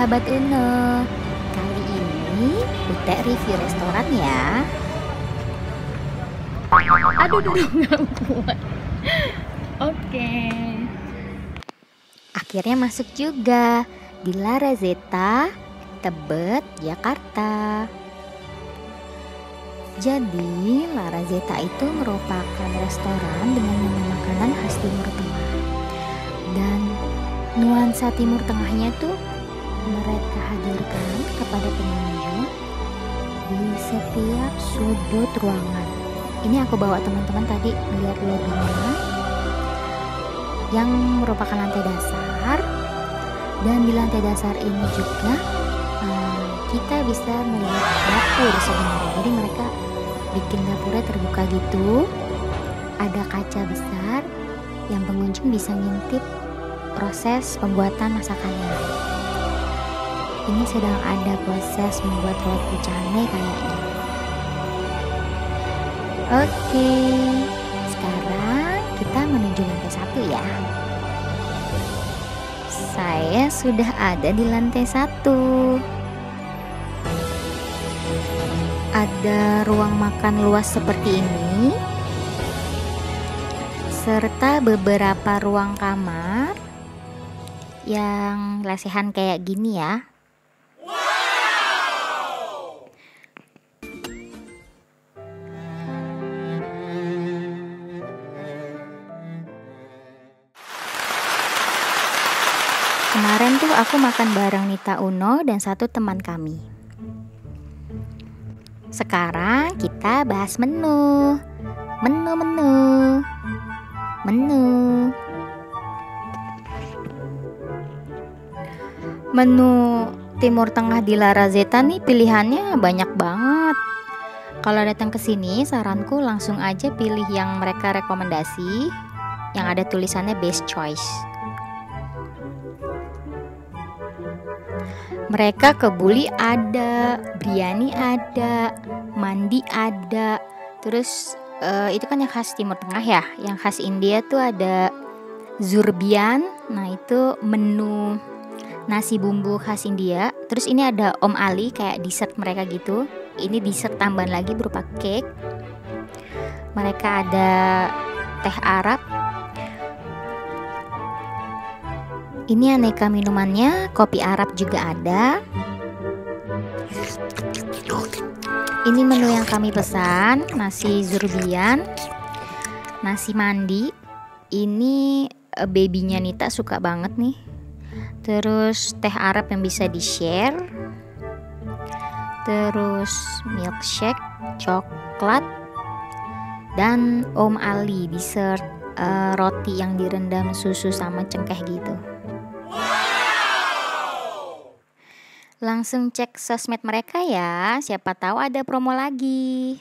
Sobat Uno Kali ini Ute review restoran ya Aduh, aduh, nggak kuat. Oke. Akhirnya masuk juga Di La Razeta Tebet, Jakarta Jadi La Razeta itu merupakan restoran dengan menu makanan khas Timur Tengah Dan nuansa Timur Tengahnya tuh mereka hadirkan kepada pengunjung di setiap sudut ruangan. Ini aku bawa teman-teman tadi melihat lobbynya yang merupakan lantai dasar dan di lantai dasar ini juga eh, kita bisa melihat dapur sebenarnya. Jadi mereka bikin dapurnya terbuka gitu. Ada kaca besar yang pengunjung bisa ngintip proses pembuatan masakannya. Ini sedang ada proses membuat roti canai kayaknya. Oke, sekarang kita menuju lantai satu ya. Saya sudah ada di lantai satu. Ada ruang makan luas seperti ini, serta beberapa ruang kamar yang lesehan kayak gini ya. Kemarin tuh aku makan bareng Nita Uno dan satu teman kami. Sekarang kita bahas menu. Menu, menu. Menu. Menu Timur Tengah di La Razeta nih pilihannya banyak banget. Kalau datang ke sini, saranku langsung aja pilih yang mereka rekomendasi, yang ada tulisannya best choice. Mereka kebuli ada, biryani ada, mandi ada. Terus eh, itu kan yang khas Timur Tengah ya. Yang khas India tuh ada zurbian. Nah, itu menu nasi bumbu khas India. Terus ini ada Om Ali kayak dessert mereka gitu. Ini dessert tambahan lagi berupa cake. Mereka ada teh Arab Ini aneka minumannya, kopi Arab juga ada. Ini menu yang kami pesan, nasi zurbian, nasi mandi. Ini eh, babynya Nita suka banget nih. Terus teh Arab yang bisa di-share. Terus milkshake, coklat, dan Om Ali dessert eh, roti yang direndam susu sama cengkeh gitu. Langsung cek sosmed mereka ya, siapa tahu ada promo lagi.